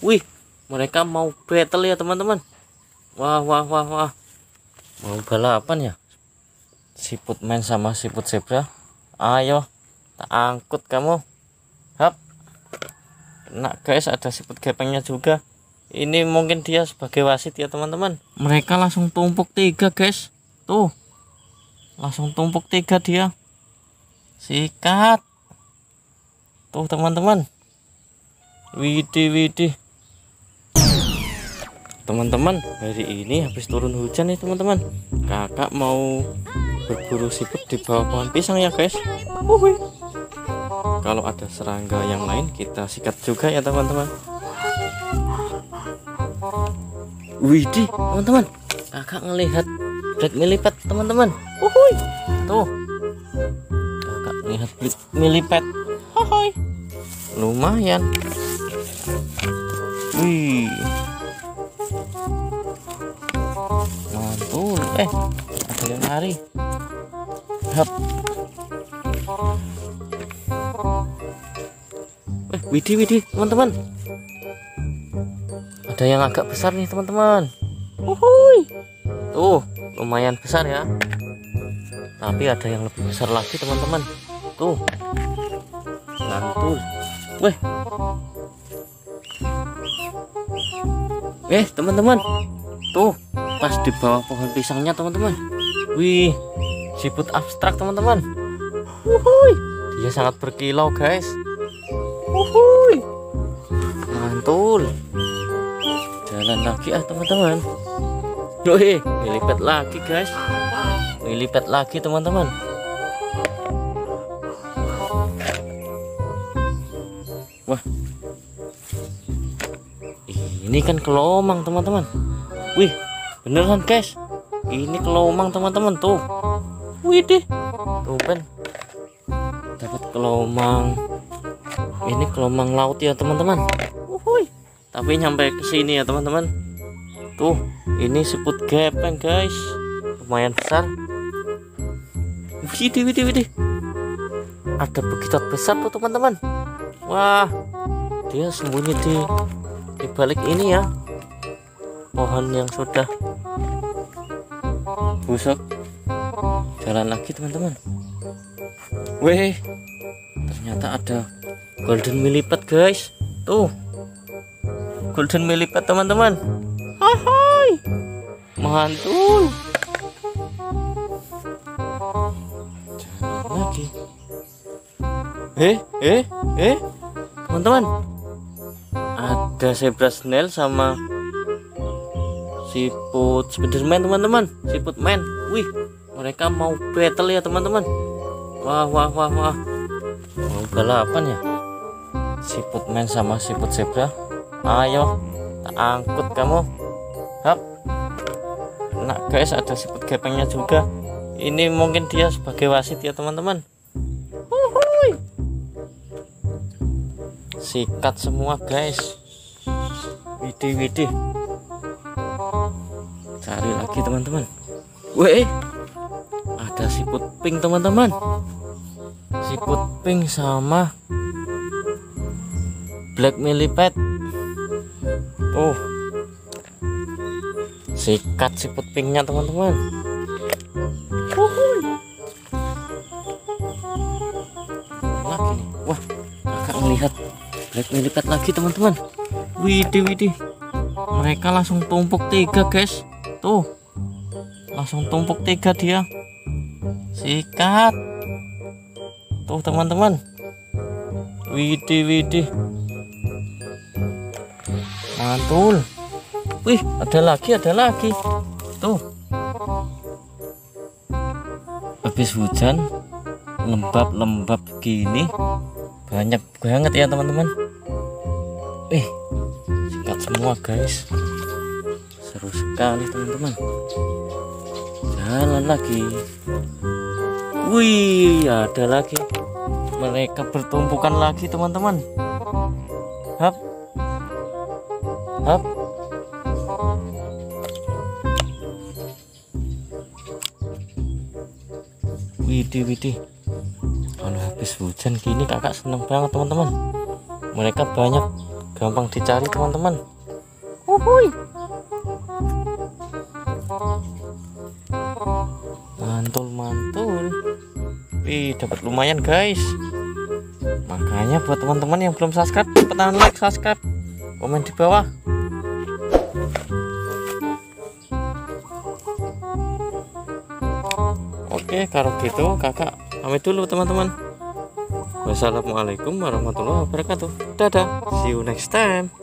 Wih, mereka mau battle ya teman-teman. Wah, wah, wah, wah. Mau balapan ya? Siput main sama siput zebra. Ayo, tak angkut kamu. Hap. Nah guys, ada siput gepengnya juga. Ini mungkin dia sebagai wasit ya teman-teman. Mereka langsung tumpuk tiga guys. Tuh, langsung tumpuk tiga dia. Sikat. Tuh teman-teman. Widih, widih teman-teman hari ini habis turun hujan nih teman-teman. Kakak mau berburu siput di bawah pohon pisang ya guys. Uhuy. kalau ada serangga yang lain kita sikat juga ya teman-teman. Widih teman-teman. Kakak ngelihat black milipet teman-teman. Uhuy. tuh. Kakak melihat black milipet. Lumayan. Wih eh ada yang lari hap. Eh widih widih teman-teman. Ada yang agak besar nih teman-teman. Uhuy. tuh lumayan besar ya. Tapi ada yang lebih besar lagi teman-teman. Tuh. Mantul weh. Eh teman-teman. Tuh pas di bawah pohon pisangnya teman-teman. Wih siput abstrak teman-teman. Dia sangat berkilau guys. Wuhui. mantul. Jalan lagi ah teman-teman. Wih, milipet lagi guys. Milipet lagi teman-teman. Wah. Ini kan kelomang teman-teman. Wih beneran guys ini kelomang teman-teman tuh. Wih deh. Tuh dapat kelomang. Ini kelomang laut ya teman-teman. Tapi nyampe ke sini ya teman-teman. Tuh ini siput gepeng guys. Lumayan besar. Widih widih widih ada begitu besar tuh teman-teman. Wah dia sembunyi di di balik ini ya. Pohon yang sudah busuk. Jalan lagi teman-teman. Weh. Ternyata ada golden millipede guys. Tuh. Golden millipede teman-teman. Hai. Mantul. Jalan lagi. Eh eh eh. Teman-teman ada zebra snail sama siput spiderman teman-teman. Siput man. Wih mereka mau battle ya teman-teman. Wah wah wah wah. Mau balapan ya? Siput man sama siput zebra. Ayo tak angkut kamu. Hap. Nah guys ada siput gepengnya juga. Ini mungkin dia sebagai wasit ya teman-teman. Sikat semua guys. Widih widih cari lagi teman-teman. Weh ada siput pink teman-teman. Siput pink sama black millipede oh sikat siput pinknya teman-teman. Lagi nih. Wah kakak melihat black millipede lagi teman-teman. Widih widih. Mereka langsung tumpuk tiga guys tuh. Langsung tumpuk tiga dia. Sikat. Tuh teman-teman. Widih widih. Mantul. Wih ada lagi ada lagi. Tuh. Habis hujan lembab-lembab gini banyak banget ya teman-teman. Eh sikat semua guys seru sekali teman-teman. Jalan lagi. Wih ada lagi. Mereka bertumpukan lagi teman-teman. Hap. Hap. Widih widih kalau habis hujan gini kakak seneng banget teman-teman. Mereka banyak gampang dicari teman-teman. Uhuy. Mantul mantul wih dapat lumayan guys. Makanya buat teman-teman yang belum subscribe cepetan like subscribe. Komen di bawah. Oke kalau gitu kakak pamit dulu teman-teman. Wassalamualaikum warahmatullahi wabarakatuh. Dadah See you next time